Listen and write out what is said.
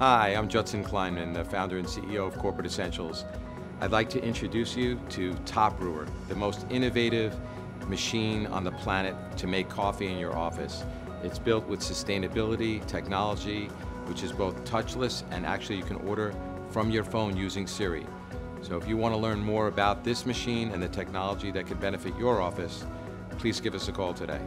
Hi, I'm Judson Kleinman, the founder and CEO of Corporate Essentials. I'd like to introduce you to Top Brewer, the most innovative machine on the planet to make coffee in your office. It's built with sustainability, technology, which is both touchless and actually you can order from your phone using Siri. So if you want to learn more about this machine and the technology that can benefit your office, please give us a call today.